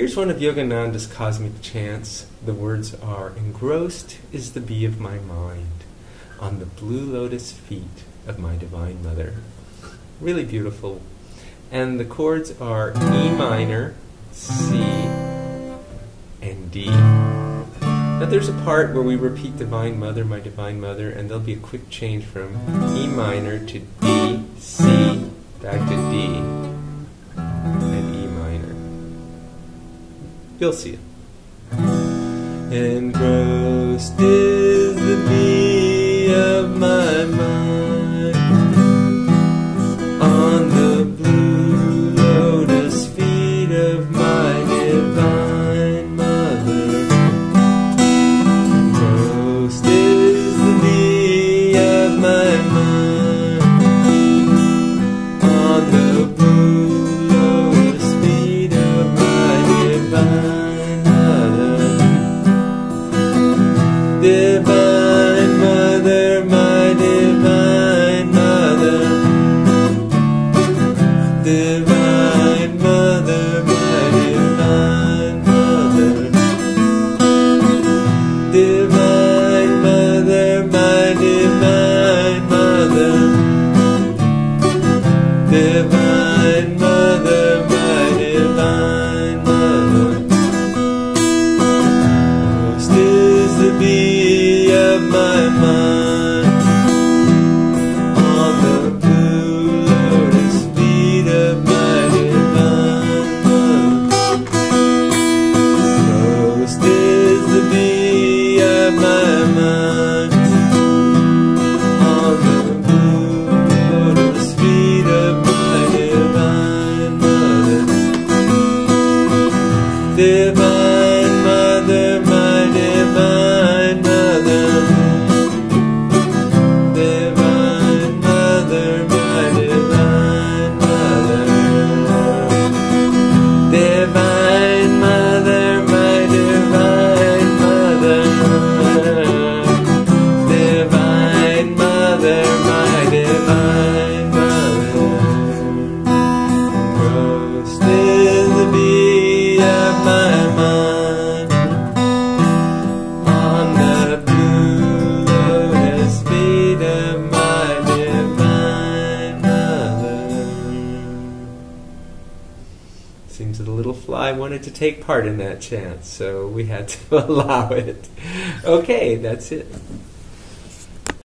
Here's one of Yogananda's cosmic chants. The words are Engrossed is the bee of my mind on the blue lotus feet of my Divine Mother. Really beautiful. And the chords are E minor, C, and D. Now there's a part where we repeat Divine Mother, my Divine Mother, and there'll be a quick change from E minor to D, C, back to D, You'll see it. Engrossed is the bee of my mind Divine Mother, my Divine Mother. Most is the bee of my mind on the blue lotus feet of my divine mother. Most is the bee of my mind Divine Seems that a little fly wanted to take part in that chance, so we had to allow it. Okay, that's it.